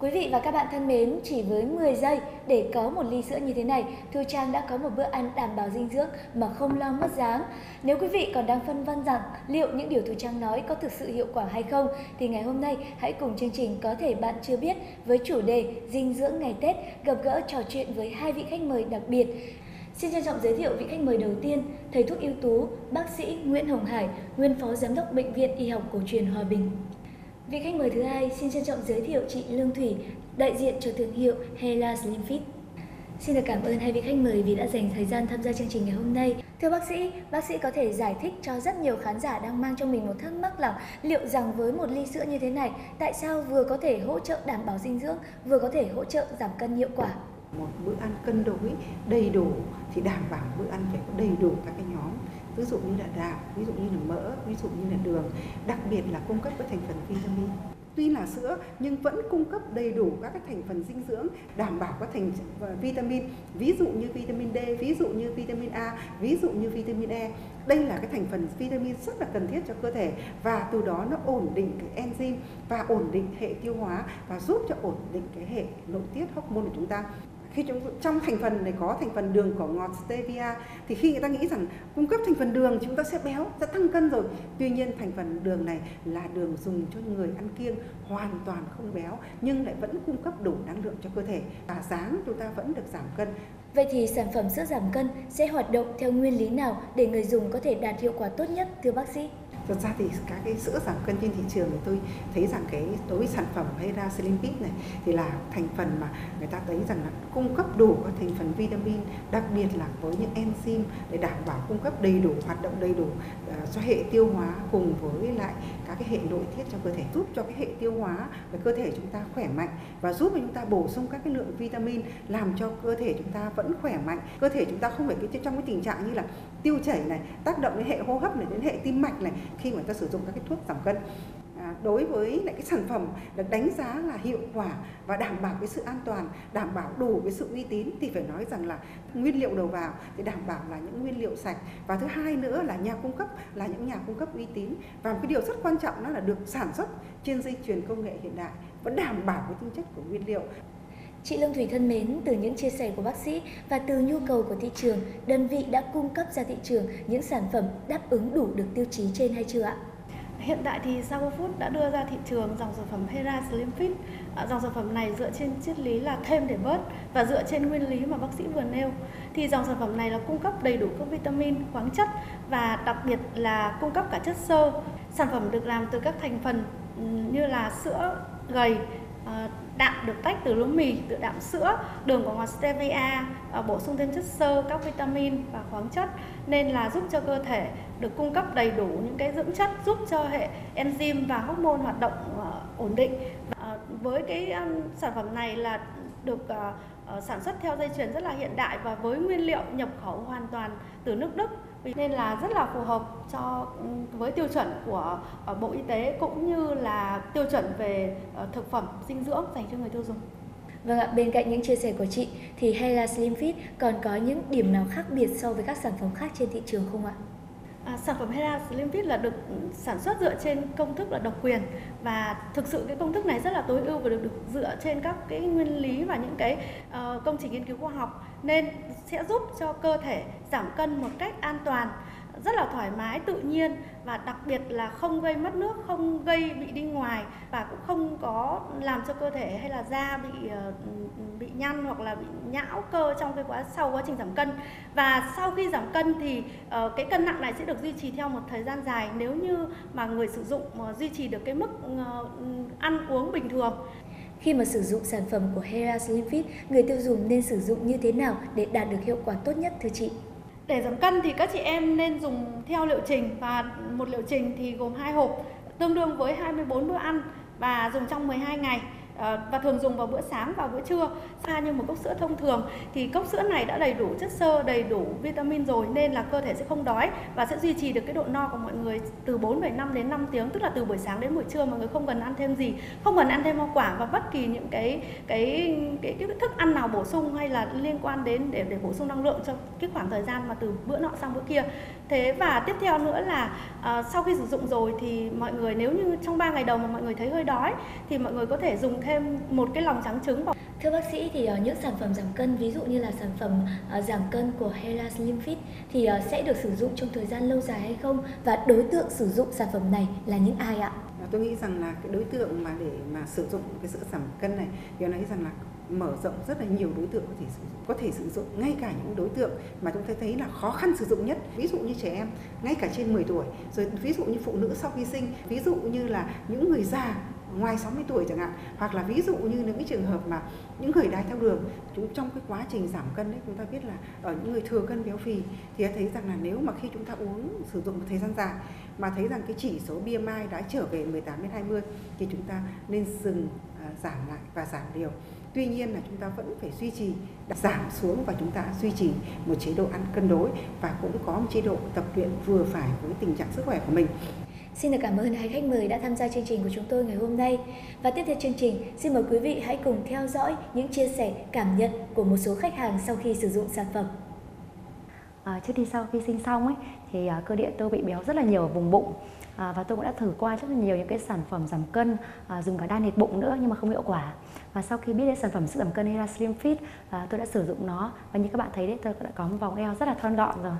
Quý vị và các bạn thân mến, chỉ với 10 giây để có một ly sữa như thế này, Thu Trang đã có một bữa ăn đảm bảo dinh dưỡng mà không lo mất dáng. Nếu quý vị còn đang phân vân rằng liệu những điều Thu Trang nói có thực sự hiệu quả hay không, thì ngày hôm nay hãy cùng chương trình Có thể bạn chưa biết với chủ đề dinh dưỡng ngày Tết gặp gỡ trò chuyện với hai vị khách mời đặc biệt. Xin trân trọng giới thiệu vị khách mời đầu tiên, thầy thuốc ưu tú, bác sĩ Nguyễn Hồng Hải, nguyên phó giám đốc Bệnh viện Y học cổ truyền Hòa Bình. Vị khách mời thứ hai xin trân trọng giới thiệu chị Lương Thủy, đại diện cho thương hiệu Hela Slim Fit. Xin được cảm ơn hai vị khách mời vì đã dành thời gian tham gia chương trình ngày hôm nay. Thưa bác sĩ, bác sĩ có thể giải thích cho rất nhiều khán giả đang mang trong mình một thắc mắc là liệu rằng với một ly sữa như thế này, tại sao vừa có thể hỗ trợ đảm bảo dinh dưỡng, vừa có thể hỗ trợ giảm cân hiệu quả? Một bữa ăn cân đối đầy đủ thì đảm bảo bữa ăn phải có đầy đủ các cái nhóm ví dụ như là đạm, ví dụ như là mỡ, ví dụ như là đường, đặc biệt là cung cấp các thành phần vitamin. Tuy là sữa nhưng vẫn cung cấp đầy đủ các cái thành phần dinh dưỡng đảm bảo các thành ờ, vitamin, ví dụ như vitamin D, ví dụ như vitamin A, ví dụ như vitamin E. Đây là cái thành phần vitamin rất là cần thiết cho cơ thể và từ đó nó ổn định cái enzyme và ổn định hệ tiêu hóa và giúp cho ổn định cái hệ nội tiết hormone của chúng ta khi chúng, trong thành phần này có thành phần đường của ngọt stevia thì khi người ta nghĩ rằng cung cấp thành phần đường chúng ta sẽ béo sẽ tăng cân rồi tuy nhiên thành phần đường này là đường dùng cho người ăn kiêng hoàn toàn không béo nhưng lại vẫn cung cấp đủ năng lượng cho cơ thể và dáng chúng ta vẫn được giảm cân Vậy thì sản phẩm sữa giảm cân sẽ hoạt động theo nguyên lý nào để người dùng có thể đạt hiệu quả tốt nhất thưa bác sĩ? Thật ra thì các cái sữa giảm cân trên thị trường thì tôi thấy rằng cái đối với sản phẩm hay ra Slimpit này thì là thành phần mà người ta thấy rằng là cung cấp đủ các thành phần vitamin, đặc biệt là với những enzyme để đảm bảo cung cấp đầy đủ hoạt động đầy đủ ờ, cho hệ tiêu hóa cùng với lại các cái hệ nội tiết trong cơ thể giúp cho cái hệ tiêu hóa và cơ thể chúng ta khỏe mạnh và giúp cho chúng ta bổ sung các cái lượng vitamin làm cho cơ thể chúng ta vẫn khỏe mạnh. Cơ thể chúng ta không phải cái trong cái tình trạng như là tiêu chảy này tác động đến hệ hô hấp này đến hệ tim mạch này khi mà ta sử dụng các cái thuốc giảm cân. À, đối với lại cái sản phẩm được đánh giá là hiệu quả và đảm bảo cái sự an toàn đảm bảo đủ cái sự uy tín thì phải nói rằng là nguyên liệu đầu vào thì đảm bảo là những nguyên liệu sạch. Và thứ hai nữa là nhà cung cấp là những nhà cung cấp uy tín. Và một cái điều rất quan trọng đó là được sản xuất trên dây chuyền công nghệ hiện đại vẫn đảm bảo cái tinh chất của nguyên liệu. Chị Lương Thủy thân mến, từ những chia sẻ của bác sĩ và từ nhu cầu của thị trường, đơn vị đã cung cấp ra thị trường những sản phẩm đáp ứng đủ được tiêu chí trên hay chưa ạ? Hiện tại thì Sago Food đã đưa ra thị trường dòng sản phẩm Hera Slim Fit. À, dòng sản phẩm này dựa trên triết lý là thêm để bớt và dựa trên nguyên lý mà bác sĩ vừa nêu. Thì dòng sản phẩm này là cung cấp đầy đủ các vitamin, khoáng chất và đặc biệt là cung cấp cả chất xơ. Sản phẩm được làm từ các thành phần như là sữa gầy, Ờ, đạm được tách từ lúa mì, từ đạm sữa, đường có ngọt stevia, ờ, bổ sung thêm chất xơ, các vitamin và khoáng chất nên là giúp cho cơ thể được cung cấp đầy đủ những cái dưỡng chất giúp cho hệ enzyme và hormone hoạt động ờ, ổn định. Với cái sản phẩm này là được sản xuất theo dây chuyền rất là hiện đại và với nguyên liệu nhập khẩu hoàn toàn từ nước Đức nên là rất là phù hợp cho với tiêu chuẩn của Bộ Y tế cũng như là tiêu chuẩn về thực phẩm dinh dưỡng dành cho người tiêu dùng. Vâng ạ, bên cạnh những chia sẻ của chị thì Hela Slim Fit còn có những điểm nào khác biệt so với các sản phẩm khác trên thị trường không ạ? À, sản phẩm Hera Slim Fit là được sản xuất dựa trên công thức là độc quyền và thực sự cái công thức này rất là tối ưu và được, được dựa trên các cái nguyên lý và những cái uh, công trình nghiên cứu khoa học nên sẽ giúp cho cơ thể giảm cân một cách an toàn rất là thoải mái tự nhiên và đặc biệt là không gây mất nước không gây bị đi ngoài và cũng không có làm cho cơ thể hay là da bị ờ, bị nhăn hoặc là bị nhão cơ trong cái quá sau quá trình giảm cân. Và sau khi giảm cân thì uh, cái cân nặng này sẽ được duy trì theo một thời gian dài nếu như mà người sử dụng uh, duy trì được cái mức uh, ăn uống bình thường khi mà sử dụng sản phẩm của Hera Slim Fit, người tiêu dùng nên sử dụng như thế nào để đạt được hiệu quả tốt nhất thưa chị? Để giảm cân thì các chị em nên dùng theo liệu trình và một liệu trình thì gồm hai hộp tương đương với 24 bữa ăn và dùng trong 12 ngày. Ờ, và thường dùng vào bữa sáng và bữa trưa xa như một cốc sữa thông thường. Thì cốc sữa này đã đầy đủ chất xơ đầy đủ vitamin rồi nên là cơ thể sẽ không đói và sẽ duy trì được cái độ no của mọi người từ 4 5 đến 5 tiếng tức là từ buổi sáng đến buổi trưa. Mọi người không cần ăn thêm gì không cần ăn thêm hoa quả và bất kỳ những cái cái cái, cái thức ăn nào bổ sung hay là liên quan đến để để bổ sung năng lượng cho cái khoảng thời gian mà từ bữa nọ sang bữa kia. Thế và tiếp theo nữa là uh, sau khi sử dụng rồi thì mọi người nếu như trong 3 ngày đầu mà mọi người thấy hơi đói thì mọi người có thể dùng thêm thêm một cái lòng trắng trứng vào. Thưa bác sĩ thì uh, những sản phẩm giảm cân ví dụ như là sản phẩm uh, giảm cân của Hera Slim Fit thì uh, sẽ được sử dụng trong thời gian lâu dài hay không và đối tượng sử dụng sản phẩm này là những ai ạ? Tôi nghĩ rằng là cái đối tượng mà để mà sử dụng cái sữa giảm cân này thì nói rằng là mở rộng rất là nhiều đối tượng có thể sử dụng, có thể sử dụng ngay cả những đối tượng mà chúng ta thấy là khó khăn sử dụng nhất ví dụ như trẻ em ngay cả trên 10 tuổi rồi ví dụ như phụ nữ sau khi sinh ví dụ như là những người già ngoài 60 tuổi chẳng hạn, hoặc là ví dụ như những cái trường hợp mà những người đái tháo đường, chúng trong cái quá trình giảm cân đấy chúng ta biết là ở những người thừa cân béo phì thì thấy rằng là nếu mà khi chúng ta uống, sử dụng một thời gian dài mà thấy rằng cái chỉ số BMI đã trở về 18 đến 20 thì chúng ta nên dừng à, giảm lại và giảm liều. Tuy nhiên là chúng ta vẫn phải duy trì, giảm xuống và chúng ta duy trì một chế độ ăn cân đối và cũng có một chế độ tập luyện vừa phải với tình trạng sức khỏe của mình. Xin được cảm ơn hai khách mời đã tham gia chương trình của chúng tôi ngày hôm nay. Và tiếp theo chương trình, xin mời quý vị hãy cùng theo dõi những chia sẻ, cảm nhận của một số khách hàng sau khi sử dụng sản phẩm. À, trước khi sau khi sinh xong ấy thì à, cơ địa tôi bị béo rất là nhiều ở vùng bụng à, và tôi cũng đã thử qua rất là nhiều những cái sản phẩm giảm cân à, dùng cả đan thịt bụng nữa nhưng mà không hiệu quả và sau khi biết đến sản phẩm sức giảm cân Hera Slim Fit à, tôi đã sử dụng nó và như các bạn thấy đấy tôi đã có một vòng eo rất là thon gọn rồi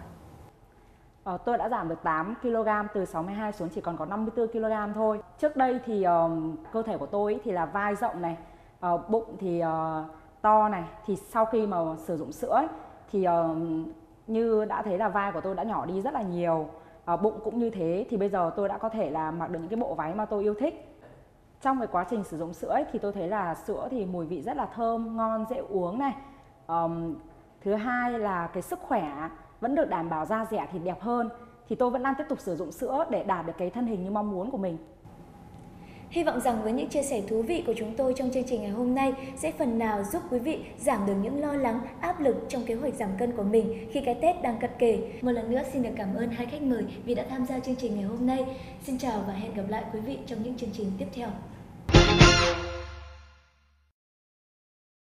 Ờ, tôi đã giảm được 8 kg từ 62 xuống chỉ còn có 54 kg thôi. Trước đây thì uh, cơ thể của tôi thì là vai rộng này, uh, bụng thì uh, to này. Thì sau khi mà sử dụng sữa ấy, thì uh, như đã thấy là vai của tôi đã nhỏ đi rất là nhiều. Uh, bụng cũng như thế thì bây giờ tôi đã có thể là mặc được những cái bộ váy mà tôi yêu thích. Trong cái quá trình sử dụng sữa ấy, thì tôi thấy là sữa thì mùi vị rất là thơm, ngon, dễ uống này. Um, thứ hai là cái sức khỏe vẫn được đảm bảo da rẻ thì đẹp hơn thì tôi vẫn đang tiếp tục sử dụng sữa để đạt được cái thân hình như mong muốn của mình. Hy vọng rằng với những chia sẻ thú vị của chúng tôi trong chương trình ngày hôm nay sẽ phần nào giúp quý vị giảm được những lo lắng, áp lực trong kế hoạch giảm cân của mình khi cái Tết đang cận kề. Một lần nữa xin được cảm ơn hai khách mời vì đã tham gia chương trình ngày hôm nay. Xin chào và hẹn gặp lại quý vị trong những chương trình tiếp theo.